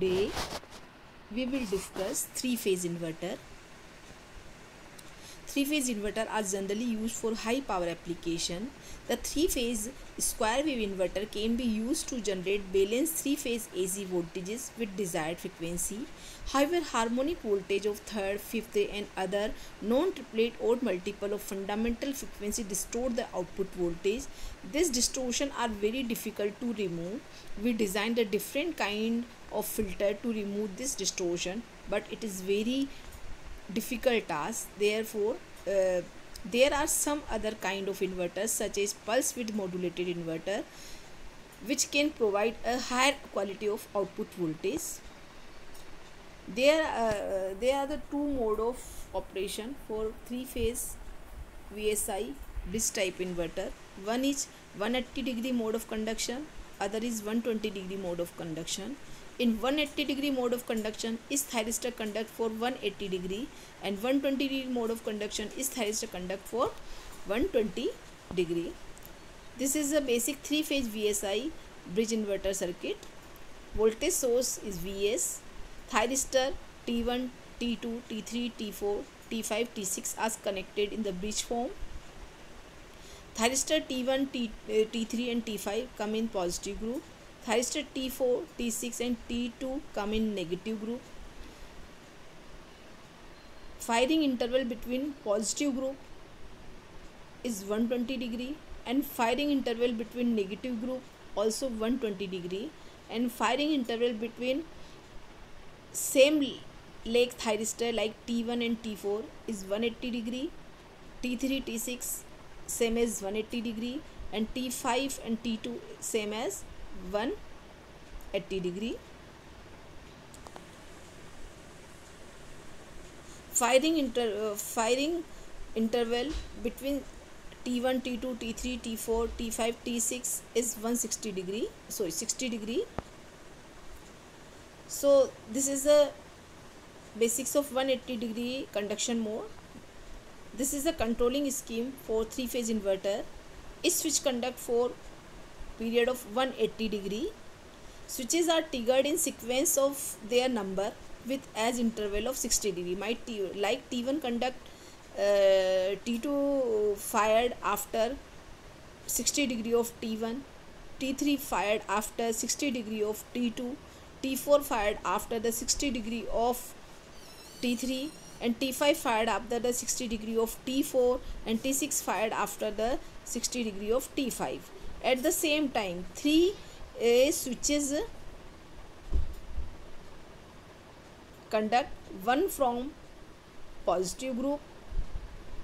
Today we will discuss three phase inverter. Three phase inverter are generally used for high power application. The three phase square wave inverter can be used to generate balanced three phase AC voltages with desired frequency. However, harmonic voltage of third, fifth and other non-triplen or multiple of fundamental frequency distort the output voltage. This distortion are very difficult to remove. We designed a different kind of filter to remove this distortion but it is very difficult task. Therefore uh, there are some other kind of inverters such as pulse width modulated inverter which can provide a higher quality of output voltage. There uh, there are the two mode of operation for three phase vsi this type inverter. One is 180 degree mode of conduction other is 120 degree mode of conduction in 180 degree mode of conduction is thyristor conduct for 180 degree and 120 degree mode of conduction is thyristor conduct for 120 degree. This is a basic three phase vsi bridge inverter circuit. Voltage source is vs thyristor t1 t2 t3 t4 t5 t6 are connected in the bridge form. Thyristor t1 T, uh, t3 and t5 come in positive group thyristor T4, T6 and T2 come in negative group. Firing interval between positive group is 120 degree and firing interval between negative group also 120 degree. And firing interval between same leg thyristor like T1 and T4 is 180 degree. T3 T6 same as 180 degree. And T5 and T2 same as 180 degree. Firing inter uh, firing interval between t1 t2 t3 t4 t5 t6 is 160 degree sorry 60 degree. So this is the basics of 180 degree conduction mode. This is the controlling scheme for three phase inverter. Is switch conduct for period of 180 degree switches are triggered in sequence of their number with as interval of 60 degree. Might t, like t1 conduct uh, t2 fired after 60 degree of t1 t3 fired after 60 degree of t2 t4 fired after the 60 degree of t3 and t5 fired after the 60 degree of t4 and t6 fired after the 60 degree of t5 at the same time three uh, switches conduct one from positive group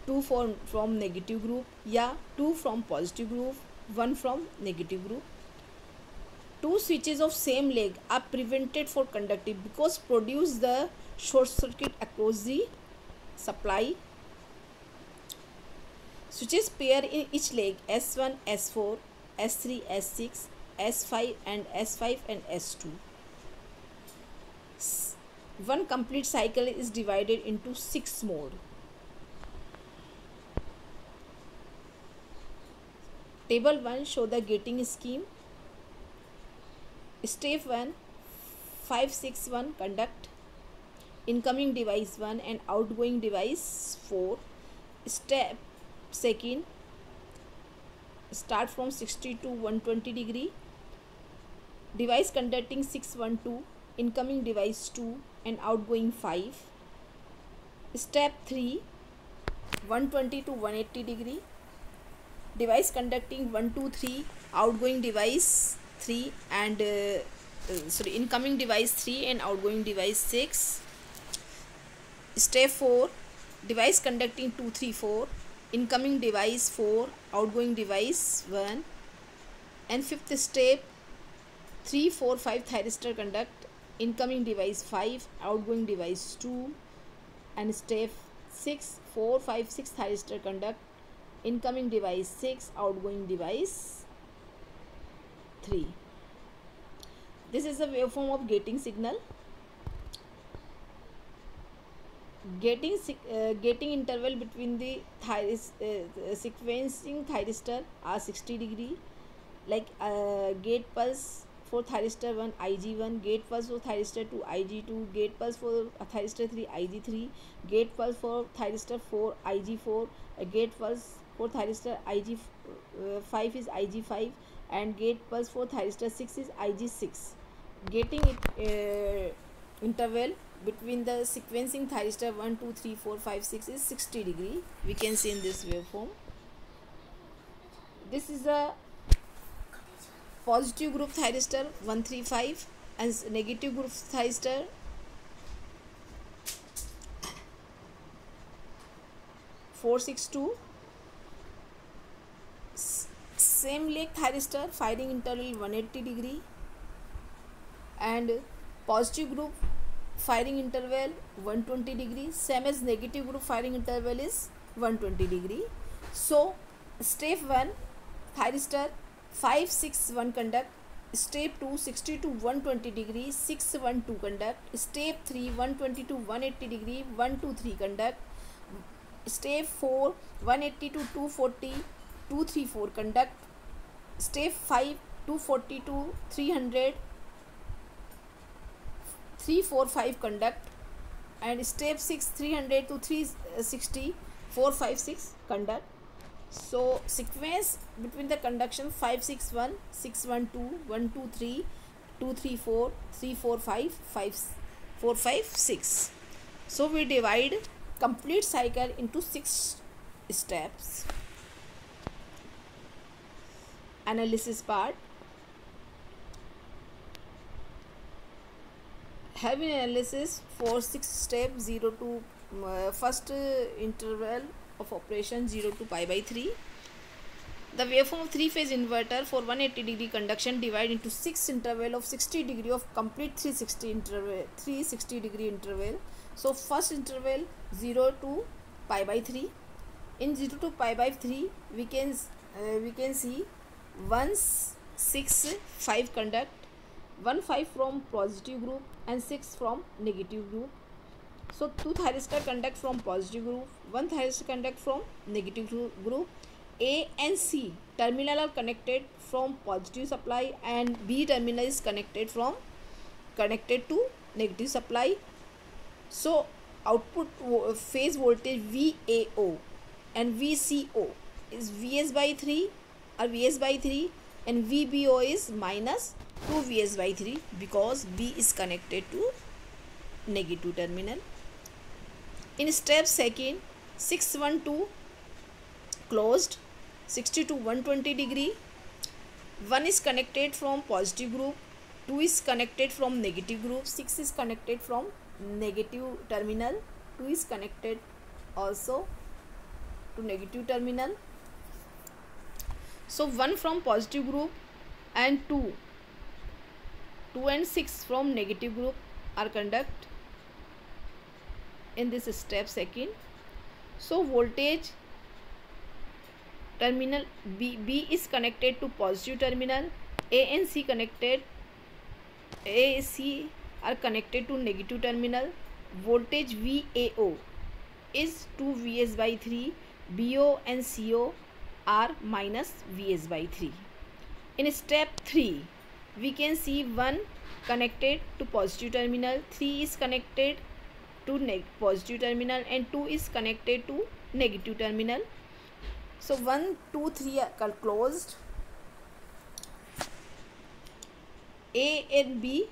two from from negative group yeah two from positive group one from negative group. Two switches of same leg are prevented for conductive because produce the short circuit across the supply. Switches pair in each leg s1 s4 S3, S6, S5 and S5 and S2. One complete cycle is divided into 6 mode. Table 1 show the gating scheme. Step 1 561 conduct incoming device 1 and outgoing device 4 step second start from 60 to 120 degree. Device conducting 612 incoming device 2 and outgoing 5 step 3 120 to 180 degree. Device conducting 123 outgoing device 3 and uh, uh, sorry incoming device 3 and outgoing device 6 step 4 device conducting 234 incoming device 4 outgoing device 1 and fifth step 3 4 5 thyristor conduct incoming device 5 outgoing device 2 and step 6 4 5 6 thyristor conduct incoming device 6 outgoing device 3 this is the waveform of gating signal gating uh, gating interval between the thyris, uh, sequencing thyristor are 60 degree like uh, gate pulse for thyristor 1 ig1 gate pulse for thyristor 2 ig2 gate pulse for thyristor 3 ig3 gate pulse for thyristor 4 ig4 a gate pulse for thyristor ig5 uh, is ig5 and gate pulse for thyristor 6 is ig6 getting it uh, interval between the sequencing thyristor 1 2 3 4 5 6 is 60 degree. We can see in this waveform. This is a positive group thyristor 135 and negative group thyristor 462 same leg thyristor firing interval 180 degree. And positive group firing interval 120 degree same as negative group firing interval is 120 degree so step 1 thyristor 561 conduct step 2 60 to 120 degree 612 conduct step 3 120 to 180 degree 123 conduct step 4 180 to 240 234 conduct step 5 240 to 300 345 conduct and step 6 300 to 360 456 conduct. So sequence between the conduction 561 612 123 234 345 5 456 so we divide complete cycle into six steps. Analysis part have an analysis for six step 0 to uh, first interval of operation 0 to pi by 3 the waveform of three phase inverter for 180 degree conduction divide into six interval of 60 degree of complete 360 interval 360 degree interval. So first interval 0 to pi by 3 in 0 to pi by 3 we can uh, we can see 1 6 5 conduct 1 5 from positive group and 6 from negative group. So 2 thyristor conduct from positive group, 1 thyristor conduct from negative group. A and C terminal are connected from positive supply and B terminal is connected from connected to negative supply. So output phase voltage VAO and VCO is Vs by 3 or Vs by 3 and VBO is minus 2 Vs by 3 because B is connected to negative terminal. In step second 612 closed 60 to 120 degree. 1 is connected from positive group 2 is connected from negative group 6 is connected from negative terminal 2 is connected also to negative terminal. So 1 from positive group and 2 2 and 6 from negative group are conduct in this step second. So voltage terminal B, B is connected to positive terminal. A and C connected A C are connected to negative terminal. Voltage VAO is 2 Vs by 3 BO and CO are minus Vs by 3 in step 3 we can see 1 connected to positive terminal 3 is connected to positive terminal and 2 is connected to negative terminal. So 1 2 3 are closed. A and b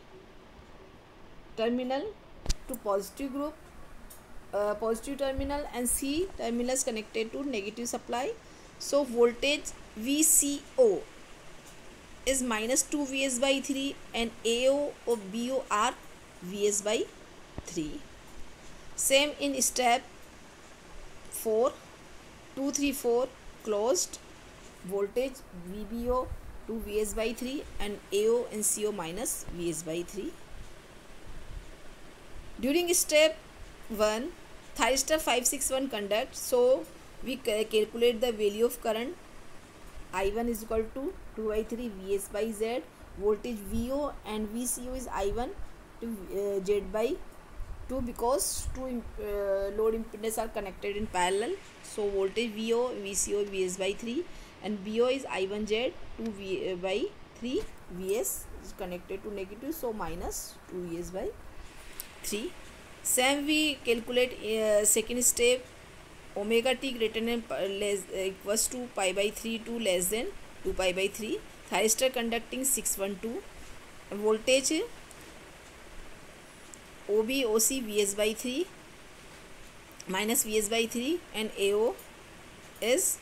terminal to positive group uh, positive terminal and c terminal is connected to negative supply. So voltage vco is minus 2 Vs by 3 and AO of BO are Vs by 3. Same in step 4, 2, 3, 4 closed voltage VBO 2 Vs by 3 and AO and CO minus Vs by 3. During step 1, thyristor 561 conduct, so we calculate the value of current I1 is equal to 2 by 3 Vs by Z. Voltage VO and VCO is I1 to uh, Z by 2 because two uh, load impedance are connected in parallel. So voltage VO, VCO, Vs by 3 and BO is I1Z 2 v, uh, by 3 Vs is connected to negative so minus 2 vs by 3 same we calculate uh, second step omega t greater than less uh, equals to pi by 3 to less than 2 pi by 3 thyristor conducting 612 voltage OB OC Vs by 3 minus Vs by 3 and AO is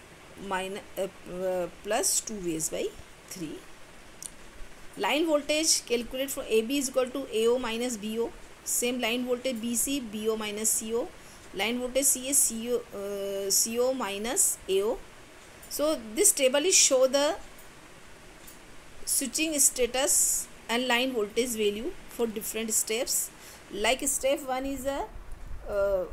minus uh, uh, plus 2 Vs by 3 line voltage calculate for AB is equal to AO minus BO same line voltage BC BO minus CO line voltage C is CO, uh, CO minus AO so this table is show the switching status and line voltage value for different steps. Like step 1 is a uh,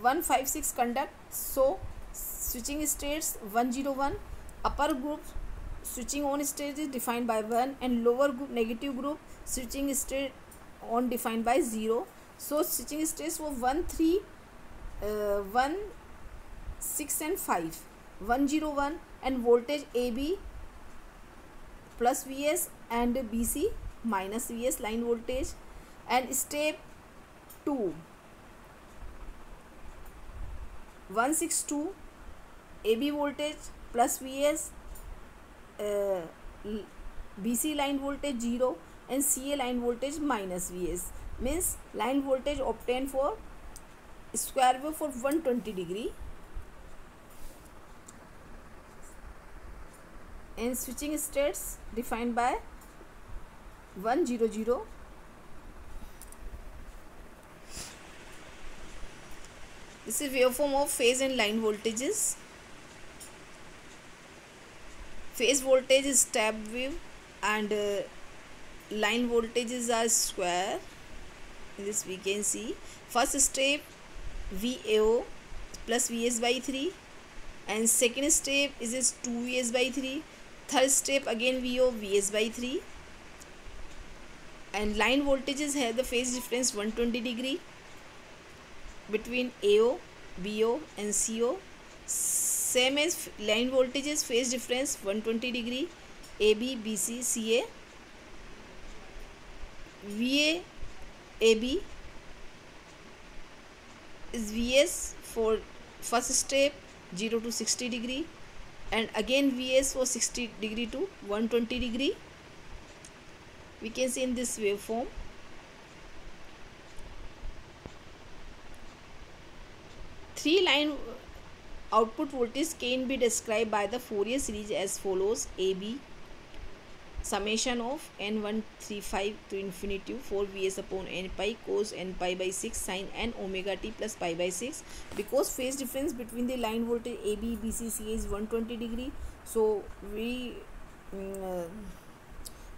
156 conduct. So switching states 101 upper group switching on state is defined by 1 and lower group negative group switching state on defined by 0 so switching states were 1 3 uh, 1 6 and 5 101 and voltage AB plus Vs and BC minus Vs line voltage and step 2 162 AB voltage plus Vs uh, BC line voltage 0 and CA line voltage minus Vs. Means line voltage obtained for square wave for 120 degree. And switching states defined by 100 this is waveform of phase and line voltages. Phase voltage is step wave and uh, line voltages are square. In this we can see. First step VAO plus Vs by 3 and second step is this 2 Vs by 3 third step again VO Vs by 3 and line voltages have the phase difference 120 degree between AO, BO and CO. Same as line voltages phase difference 120 degree. AB, BC, CA. VA, AB is VS for first step 0 to 60 degree. And again VS for 60 degree to 120 degree. We can see in this waveform. Three line output voltage can be described by the Fourier series as follows AB summation of n135 to infinity 4 vs upon n pi cos n pi by 6 sin n omega t plus pi by 6 because phase difference between the line voltage AB BC is 120 degree. So we um,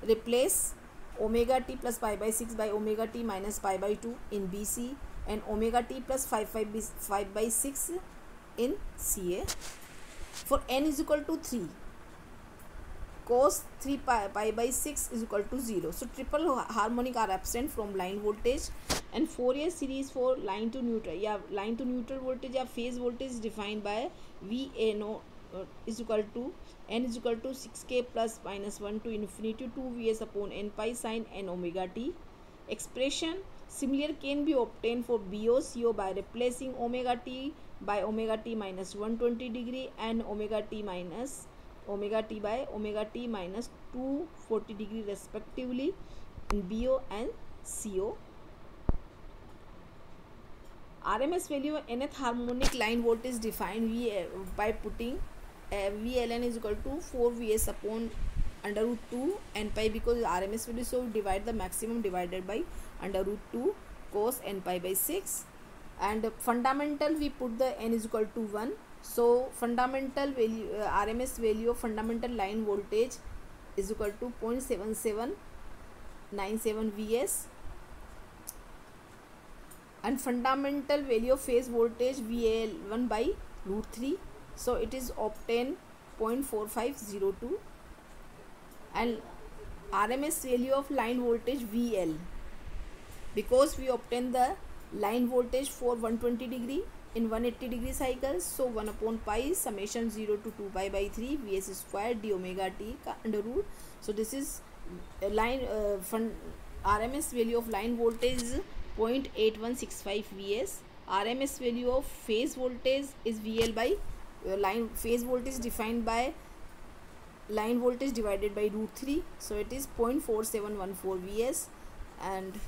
replace omega t plus pi by 6 by omega t minus pi by 2 in BC and omega t plus 5, 5, 5 by 6 in CA for n is equal to 3 cos 3 pi, pi by 6 is equal to 0. So triple harmonic are absent from line voltage and Fourier series for line to neutral. Yeah, line to neutral voltage yeah, phase voltage is defined by VA no uh, is equal to n is equal to 6k plus minus 1 to infinity 2 vs upon n pi sin n omega t. Expression similar can be obtained for BOCO by replacing omega t by omega t minus 120 degree and omega t minus omega t by omega t minus 240 degree respectively in BO and CO. RMS value of nth harmonic line voltage defined v, by putting uh, VLN is equal to 4 Vs upon under root 2 n pi because RMS value so divide the maximum divided by under root 2 cos n pi by 6 and fundamental we put the n is equal to 1 so fundamental value R M S value of fundamental line voltage is equal to point seven seven nine seven V S and fundamental value of phase voltage V L one by root three so it is obtain point four five zero two and R M S value of line voltage V L because we obtain the line voltage for one twenty degree in 180 degree cycle so one upon pi summation zero to two pi by three V S square D omega T का under root so this is line fund R M S value of line voltage point eight one six five V S R M S value of phase voltage is V L by line phase voltage defined by line voltage divided by root three so it is point four seven one four V S and